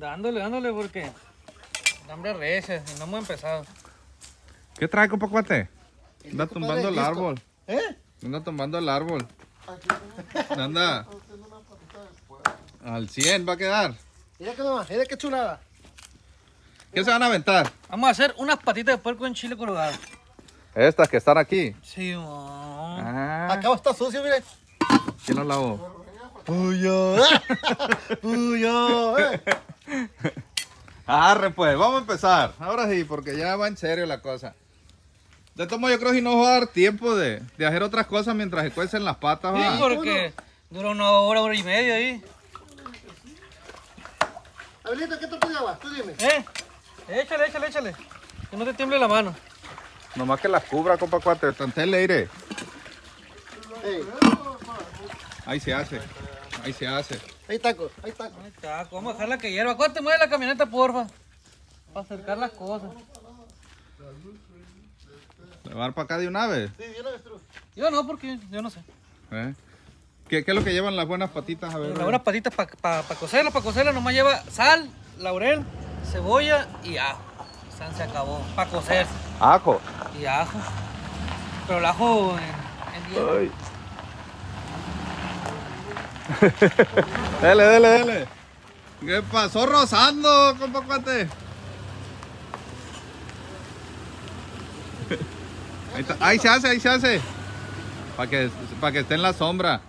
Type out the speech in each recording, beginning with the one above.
Dándole, dándole porque hambre recia y no hemos empezado. ¿Qué trae, compa cuate? Anda tumbando el árbol. ¿Eh? Anda tumbando el árbol. Anda. Al 100 va a quedar. Mira que nomás, mira qué chulada. ¿Qué se van a aventar? Vamos a hacer unas patitas de puerco en chile colorado. Estas que están aquí. Sí, mo. Ah, Acá está sucio, mire. ¿quién lo lavó? Puyo. Puyo. eh. Arre pues, vamos a empezar. Ahora sí, porque ya va en serio la cosa. De modos, yo creo que no va a dar tiempo de, de hacer otras cosas mientras se cuecen las patas. Sí, porque dura una hora, hora y media ahí. Abelito, ¿qué tortilla va? Tú dime. Eh, échale, échale, échale. Que no te tiemble la mano. Nomás que las cubra, compa cuate. Tantel aire. Ey, Ahí se hace. Ahí se hace. Hay tacos, hay tacos. Ahí está, vamos a dejarla que hierva. ¿Cuánto mueve la camioneta, porfa? Para acercar las cosas. ¿Le va a dar para acá de una vez? Sí, viene avestruz. Yo no, porque yo no sé. ¿Eh? ¿Qué, ¿Qué es lo que llevan las buenas patitas? A ver. Las buenas patitas para pa, pa cocerla, para cocerla nomás lleva sal, laurel, cebolla y ajo. San se acabó. Para cocerse. Ajo. Y ajo. Pero el ajo en, en dele, dele, dele. ¿Qué pasó rozando, compa cuate? Ahí, está. Ahí se hace, ahí se hace. Para que, pa' que esté en la sombra.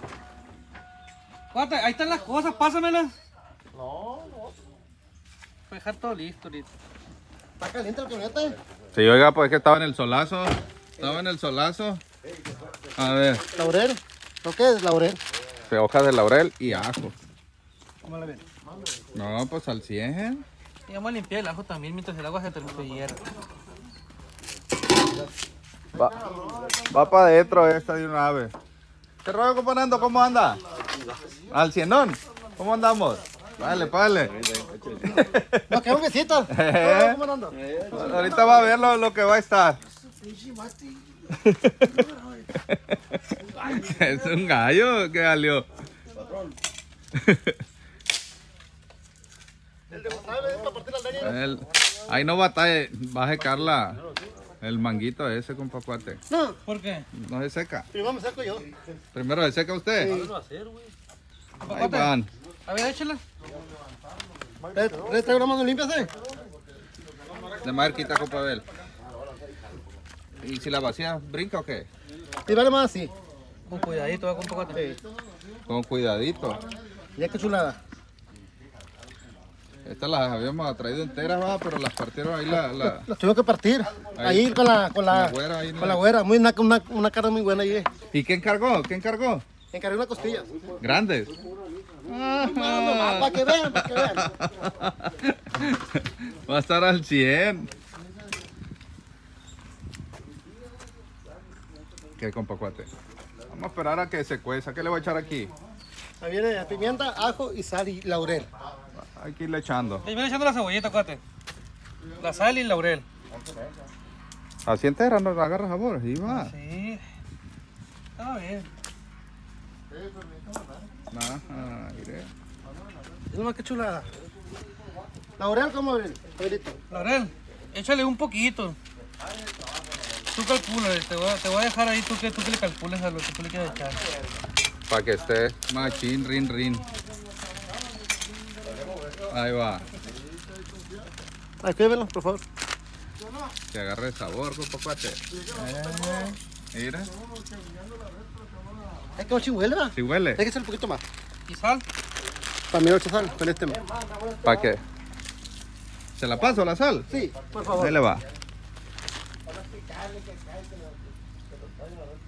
Cuate, ahí están las cosas, pásamelas. No, no. Para dejar todo listo ahorita. Está caliente la camioneta. eh. Sí, oiga, pues es que estaba en el solazo. Estaba en el solazo. A ver, Laurel. ¿Lo que es laurel? De hojas de laurel y ajo. ¿Cómo la ven? No, pues al 100. Y vamos a limpiar el ajo también mientras el agua se termina de hierro. Va, va para adentro esta de una ave. ¿Qué rollo, componendo? ¿Cómo anda? Al cienón. ¿Cómo andamos? Vale, vale. Nos. Eh. ¿Cómo ando? Ahorita va a ver lo, lo que va a estar. es un gallo que salió. El de es para partir la leña. Ahí no batalla, va a secar la, el manguito ese, compa cuate. No, ¿Por qué? No se seca. primero me saco yo. Primero se seca usted. va a hacer, güey? Ahí van. A ver, échala. ¿Le, traigo una mano limpia, sí? De marquita, compa Abel. ¿Y si la vacía, brinca o qué? Sí, vale más así. Con cuidadito, va con poco Sí. Con cuidadito. Ya qué chulada. Estas las habíamos traído enteras, va, pero las partieron ahí la... la... Las tuve que partir. Ahí. Ahí, con la, con la, Con la güera ahí con la- güera. Muy, una, una, una carne muy buena ahí. ¿Y qué encargó? ¿Qué encargó? Encargué una costilla. Grandes. para que vean, para que vean. Va a estar al 100. ¿Qué, compa cuate? Vamos a esperar a que se cueza. ¿Qué le voy a echar aquí? Ahí viene pimienta, ajo y sal y laurel. Hay que irle echando. Ahí viene echando la cebollita, cuate. La sal y el laurel. Así entera no agarra sabor. Ahí va. Sí. A ver. Ajá, mire. Es más que chulada. Laurel, ¿cómo ven? Laurel, échale un poquito. Tú calcula, te voy, a, te voy a dejar ahí tú que, tú que le calcules a lo que tú le quieras echar. Para que esté machín, rin, rin. Ahí va. Escríbelo, por favor. Que agarre el sabor, compa cuate. Eh, Mira. Es que machín huele. Si huele. Hay que echar un poquito más. ¿Y sal? También ocho sal con este. ¿Para qué? ¿Se la paso la sal? Sí, por favor. Ahí le va.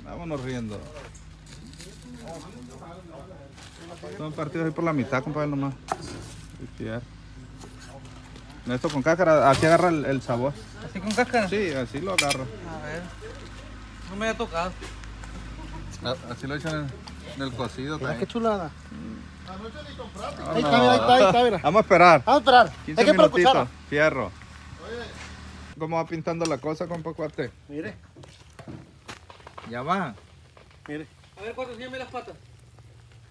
Vámonos riendo. Son partidos ahí por la mitad, compadre, nomás. Esto con cáscara, así agarra el, el sabor. ¿Así con cáscara? Sí, así lo agarra. A ver. No me había tocado. Así lo echan en, en el cocido Mira qué chulada. No, Ahí está, mira, ahí está, ahí está, mira. Vamos a esperar. Vamos a esperar. 15 Hay que minutitos. Fierro. ¿Cómo va pintando la cosa, compa cuate? Mire, Ya va. mire, A ver, cuate, enséñame las patas.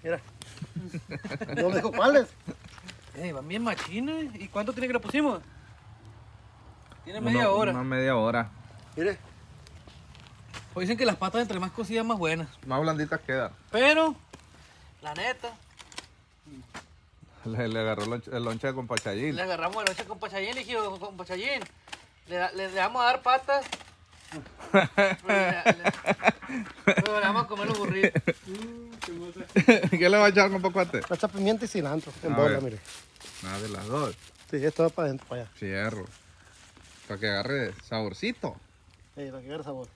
mira. No me dijo cuáles. Ey, van bien machines. ¿Y cuánto tiene que lo pusimos? Tiene media Uno- hora. Una media hora. Mire, Pues dicen que las patas entre más cocidas más buenas. Más blanditas quedan. Pero, la neta, Le, le agarró el lonche, el lonche con pachallín. le agarramos el noche con Pachayín y dijimos, con Pachayín, le, da- le, le vamos a dar patas. pero le, le- pero le vamos a comer los burritos. ¿Qué le va a echar con pacuate? la pimienta y cilantro. En A bola, mire. Nada de las dos. Sí, esto va para adentro, para allá. Fierro. Para que agarre saborcito. Eh, para que agarre sabor.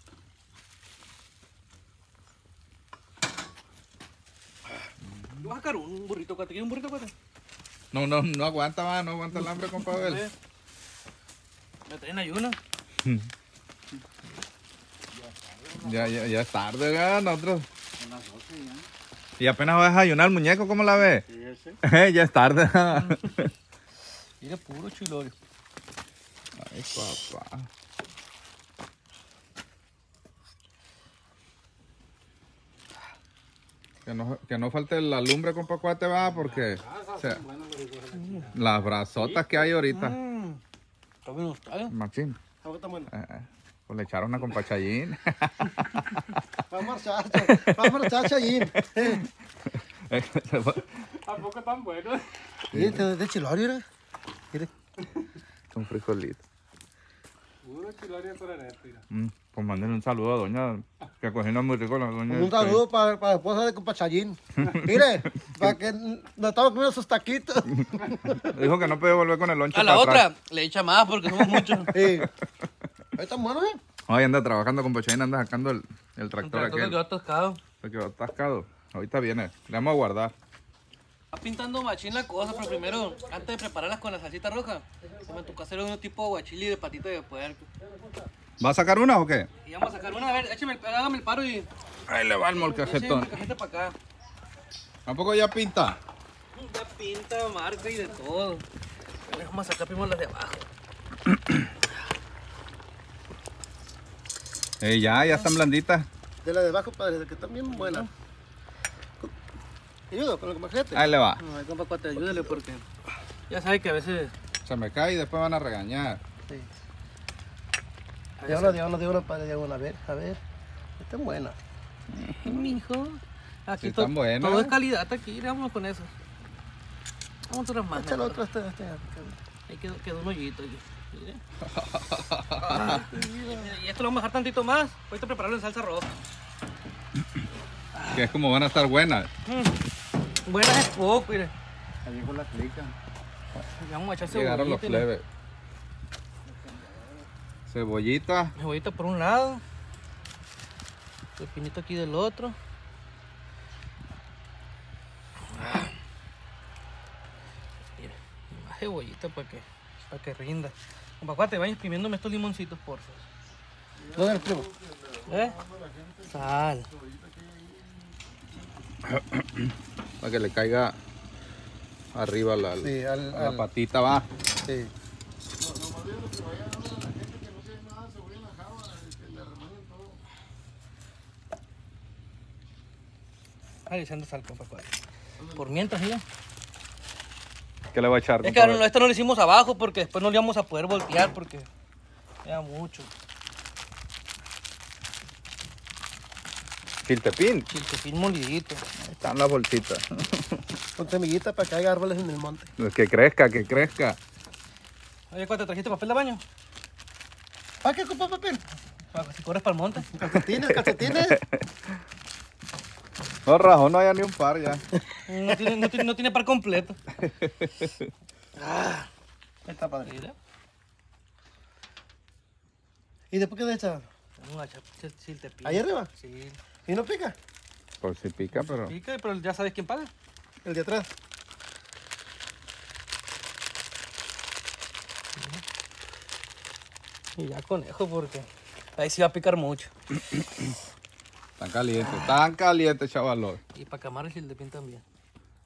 Voy a sacar un burrito, cuate. ¿Quieres un burrito, cuate? No, no, no aguanta más, no aguanta el hambre, compa Abel. Eh, Me traen ayuno. Ya, ya, ya es tarde, ¿verdad? Nosotros. Y apenas va a desayunar el muñeco, ¿cómo la ve? ya es tarde. Mira, puro chilorio. Ay, papá. Que no, que no falte la lumbre con pacuate va porque o sea, las brazotas que hay ahorita. Está bien, está bien. Machín. Está bueno. eh, eh, pues le echaron una con pachallín. Vamos a marchar, vamos a marchar, Chayín. Eh, Tampoco tan bueno. Mire, de, de chilorio, mira. Mire. Un frijolito. Puro chilorio para neto. Mm, pues mándenle un saludo a doña, que cocina muy rico la doña. Un saludo para, para la esposa de compa Chayín. Mire, para que nos estamos comiendo sus taquitos. Dijo que no puede volver con el lonche A la para atrás. otra le echa más porque somos muchos. Sí. Ahí están buenos, ¿eh? Hoy anda trabajando con Pachallín, anda sacando el, el tractor Entonces aquel. quedó atascado. Se quedó atascado. Ahorita viene. Le vamos a guardar. Está pintando machín la cosa, pero primero, antes de prepararlas con la salsita roja, se me tocó hacer un tipo de guachili de patita de puerco. ¿Va a sacar una o qué? Y vamos a sacar una, a ver, échame el, hágame el paro y Ahí le va el échame molcajetón. para acá. ¿Tampoco ya pinta? Ya pinta, marca y de todo. Ya le Vamos a sacar primero las de abajo. Eh, ya, ya están blanditas. De la de abajo, padre, que están bien buenas. ¿Te ayudo con el majete? Ahí le va. Ay, compa, cuate, ayúdale porque ya sabe que a veces... Se me cae y después van a regañar. Sí. a una, de una, padre, de una. A ver, a ver. Están buenas. Mijo. Aquí Sí, to- están buenas. todo es calidad aquí, vámonos con eso. Vamos a otras más. Echa el mejor. otro, este, este. Ahí quedó, quedó un hoyito aquí. Mire. y esto lo vamos a dejar tantito más. Ahorita prepararlo en salsa roja. Que es como van a estar buenas. Mm. Buenas es poco, mire. Allí con la clica. Vamos a echar Llegaron los plebes. Cebollita. Cebollita por un lado. Pepinito aquí del otro. Mire, más cebollita para que, para que rinda. Compa, te vayas exprimiéndome estos limoncitos, por favor. ¿Dónde? ¿Eh? Sal. Para que le caiga arriba la, Sí, al, la al- patita, va. sí. Ahí echando sal, compa. Por mientras, ya. ¿Qué le va a echar? Es que esto no lo hicimos abajo porque después no le vamos a poder voltear porque queda mucho. Chiltepín. Chiltepín molidito. Ahí están las bolsitas. Con semillitas para que haya árboles en el monte. Que crezca, que crezca. Oye, ¿cuánto te trajiste papel de baño? ¿Para qué ocupa papel? Para que si corres para el monte. Calcetines, calcetines. No, Rajo, no haya ni un par ya. No tiene, no tiene, no tiene par completo. Ahí está, padre. Mira. ¿Y después qué le echas? Vamos a echar chil- chiltepín. ¿Ahí arriba? Sí. ¿Y no pica? Por si pica, pero. Pica, pero ya sabes quién paga. El de atrás. Y ya conejo porque ahí sí va a picar mucho. Tan caliente, tan caliente, chavalón. Y para camar el chiltepín también.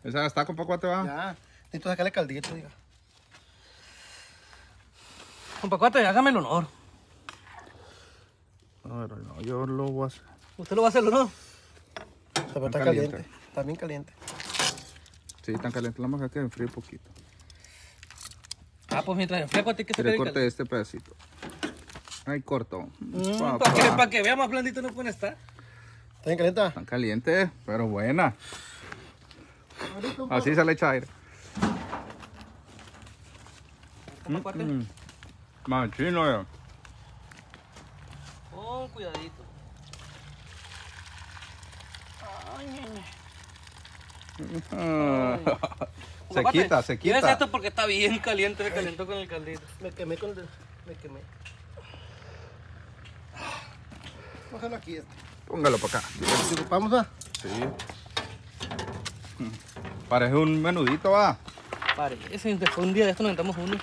¿Esa está con Paco te va? Ya. Necesito sacarle caldito, diga. Compa, cuate, hágame el honor. No, pero no, yo lo voy a hacer. ¿Usted lo va a hacer o no? Está, está caliente. caliente. Está bien caliente. Sí, tan caliente. La más que enfríe un poquito. Ah, pues mientras enfriaco, ti que se corte este pedacito. Ahí corto. Para Papá. que, pa' que vea más blandito no puede estar. ¿Está bien caliente? Están calientes, pero buena. Así se le echa aire. Cuate. Mm. Machino ya. Con cuidadito. Ay, nene. Ah. Se Papá, quita, se ¿Quieres quita. esto porque está bien caliente, se calentó con el caldito. Me quemé con el... Me quemé. Bájalo aquí este. Póngalo para acá. Ocupamos, ¿ah? Sí. Parece un menudito, va. Parece, después un día de esto nos aventamos uno.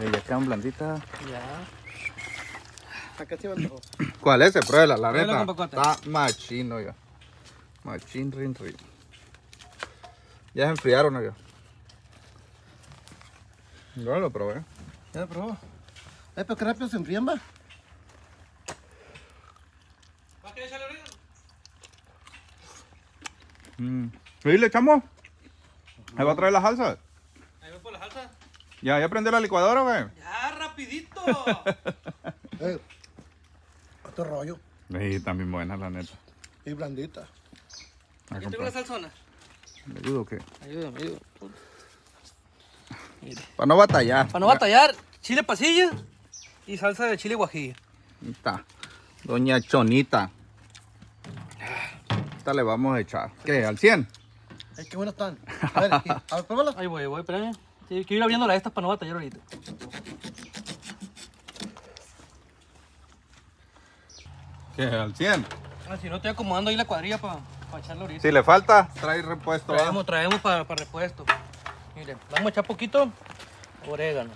Y ya quedan blanditas. Ya. Acá se va el. ¿Cuál es ese? Pruébela, la neta. Está machino ya. Machín, rin, rin. Ya se enfriaron ya. Yo lo probé. Ya lo probó. Ay, pero qué rápido se enfrían, va. ¿Vas a querer echarle orégano? Mm. ¿Y le echamos? Ahí va a traer la salsa. Ahí voy por la salsa. Ya, ya prendió la licuadora, güey. Ya, rapidito. Eh, otro rollo. Sí, también buena, la neta. Y blandita. A ¿Ya tengo la salsona? ¿Le ayudo o qué? Ayúdame, ayúdame. Para no batallar. Para no batallar, chile pasilla y salsa de chile guajillo. Ahí está. Doña Chonita. Esta le vamos a echar. ¿Qué? ¿Al 100? Ay, qué buenas están. A ver, aquí. A ver, pruébala. Ahí voy, voy, espérame. Sí, quiero ir abriéndola estas para no batallar ahorita. ¿Qué? ¿Al 100? Ah, si no estoy acomodando ahí la cuadrilla para ahorita. Si le falta, trae repuesto. ¿va? Traemos, traemos para, para repuesto. Miren, vamos a echar poquito orégano.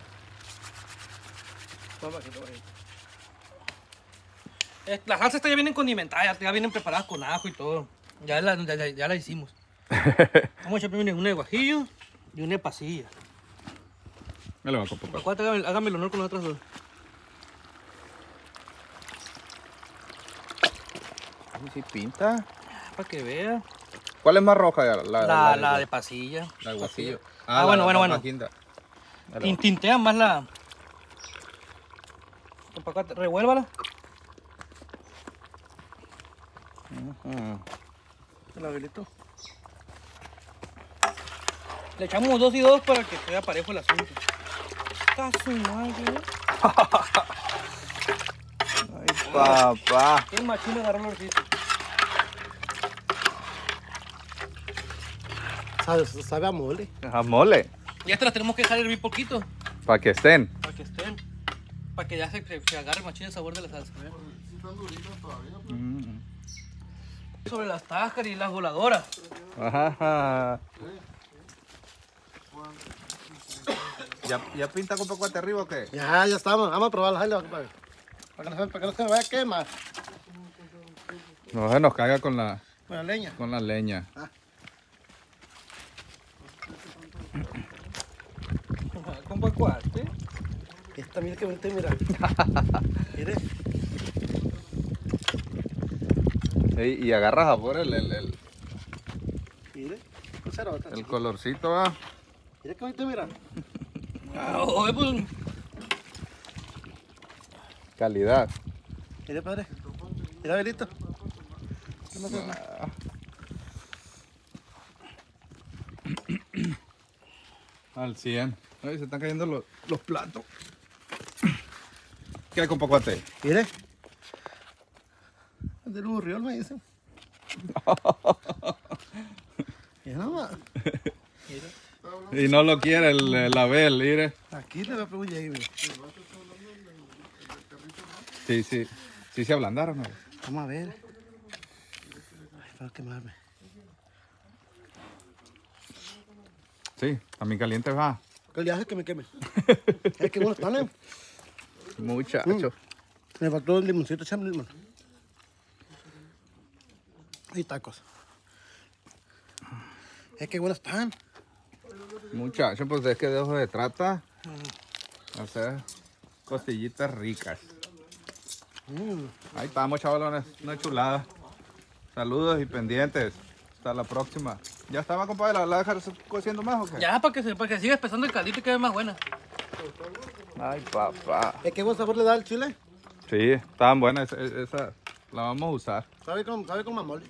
Eh, Las salsas ya vienen condimentadas, ya vienen preparadas con ajo y todo. Ya la, ya, la hicimos. Vamos a echar primero una de guajillo y una de pasilla. Me lo va a comprar. Acuérdate, hágame, hágame el honor con las otras dos. Sí, pinta. Para que vea. ¿Cuál es más roja? ya? La, La, la de pasilla. la de guajillo. Ah, bueno, bueno, bueno. Tin- Tintea más la. Para acá, revuélvala. Mm. El abelito. Le echamos dos y dos para que quede parejo el asunto. Está su madre. Ay, papá. Qué machino agarró el orcito. Sabe, sabe a mole. A mole. Y estas las tenemos que dejar hervir poquito. Para que estén. Para que estén. Para que ya se, se, agarre machín el sabor de la salsa. ¿eh? Mm. Sobre las táscaras y las voladoras. Ajá. ¿Ya, ¿Ya pinta con poco hasta arriba o qué? Ya, ya estamos. Vamos a probarla. Para que no, se- para que no se me vaya a quemar. No se nos caiga con la, Con la leña. con la leña. Con Esta, mira qué bonita, mira. Mire. Sí, y agarras a por el, el, el, Mire. Cerota. el colorcito, va. Mira qué bonito, mira. Oye, pues. Calidad. Mire, padre. Mira, abelito. Al 100. Ay, se están cayendo los, los platos. ¿Qué hay con pacuate? Mire. El del burriol me dicen. Mira nomás. Y no lo quiere el, el Abel, mire. Aquí le voy a preguntar ahí, mira. Sí, sí. Sí se ablandaron, ¿no? Vamos a ver. Ay, para quemarme. Sí, también caliente va. Que el viaje que me queme. es que bueno están, eh. Muchacho. Me faltó el limoncito, echarme limón. Y tacos. Es que buenos están. Muchacho, pues es que de eso se trata. Hacer costillitas ricas. Mm. Ahí estamos, chavalones. Una chulada. Saludos y pendientes. Hasta la próxima. Ya estaba, compadre. ¿La la dejar cociendo más o qué? Ya, para que, se, para que siga espesando el caldito y quede más buena. Ay, papá. ¿Es qué buen sabor le da el chile? Sí, estaban buenas. Esa, esa la vamos a usar. ¿Sabe con, sabe con mamoli?